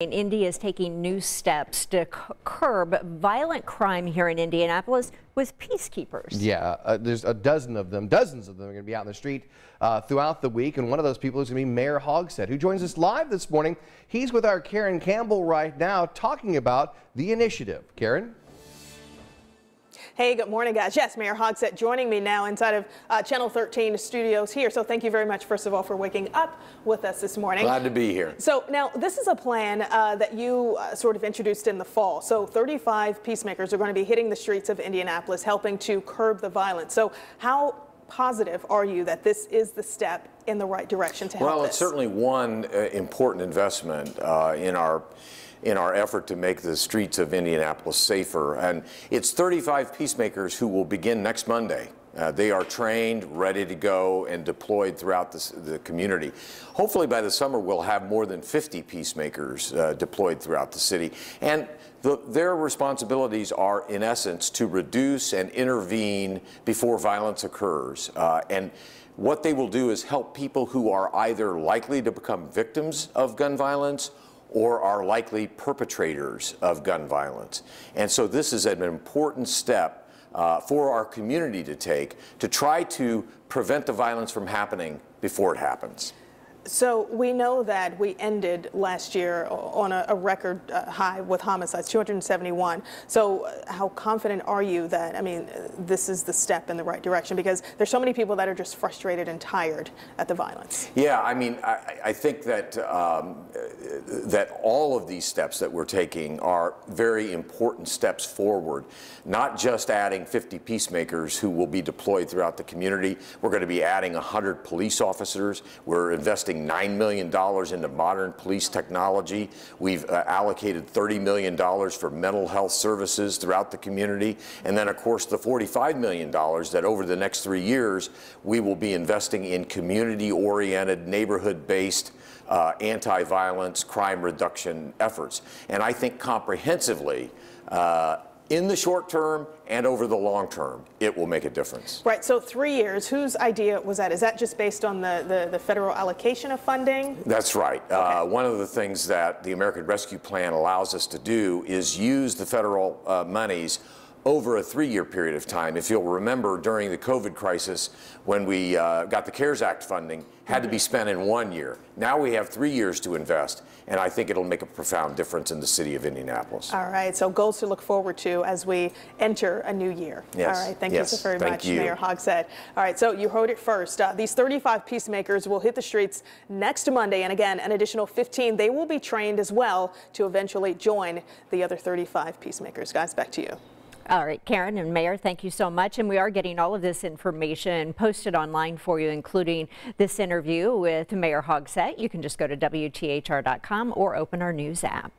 Indy is taking new steps to curb violent crime here in Indianapolis with peacekeepers. Yeah, uh, there's a dozen of them, dozens of them are going to be out in the street uh, throughout the week. And one of those people is going to be Mayor Hogsett, who joins us live this morning. He's with our Karen Campbell right now talking about the initiative. Karen? Hey, good morning, guys. Yes, Mayor Hogsett joining me now inside of uh, Channel 13 studios here. So thank you very much, first of all, for waking up with us this morning. Glad to be here. So now this is a plan uh, that you uh, sort of introduced in the fall. So 35 peacemakers are going to be hitting the streets of Indianapolis, helping to curb the violence. So how positive are you that this is the step in the right direction to help Well, this? it's certainly one uh, important investment uh, in our in our effort to make the streets of Indianapolis safer. And it's 35 peacemakers who will begin next Monday. Uh, they are trained, ready to go, and deployed throughout the, the community. Hopefully, by the summer, we'll have more than 50 peacemakers uh, deployed throughout the city. And the, their responsibilities are, in essence, to reduce and intervene before violence occurs. Uh, and what they will do is help people who are either likely to become victims of gun violence or are likely perpetrators of gun violence. And so this is an important step uh, for our community to take to try to prevent the violence from happening before it happens. So we know that we ended last year on a, a record uh, high with homicides, 271. So uh, how confident are you that, I mean, this is the step in the right direction? Because there's so many people that are just frustrated and tired at the violence. Yeah, I mean, I, I think that um, that all of these steps that we're taking are very important steps forward. Not just adding 50 peacemakers who will be deployed throughout the community. We're going to be adding 100 police officers. We're investing $9 million into modern police technology. We've uh, allocated $30 million for mental health services throughout the community. And then, of course, the $45 million that over the next three years we will be investing in community oriented, neighborhood based uh, anti violence crime reduction efforts. And I think comprehensively, uh, in the short term and over the long term, it will make a difference. Right, so three years, whose idea was that? Is that just based on the, the, the federal allocation of funding? That's right. Uh, okay. Uh, one of the things that the American Rescue Plan allows us to do is use the federal uh, monies over a three-year period of time. If you'll remember, during the COVID crisis, when we uh, got the CARES Act funding, had to be spent in one year. Now we have three years to invest, and I think it'll make a profound difference in the city of Indianapolis. All right, so goals to look forward to as we enter a new year. Yes. All right, thank yes. you so very thank much, you. Mayor Hogsett. All right, so you heard it first. Uh, these 35 peacemakers will hit the streets next Monday, and again, an additional 15. They will be trained as well to eventually join the other 35 peacemakers. Guys, back to you. All right, Karen and Mayor, thank you so much. And we are getting all of this information posted online for you, including this interview with Mayor Hogsett. You can just go to WTHR.com or open our news app.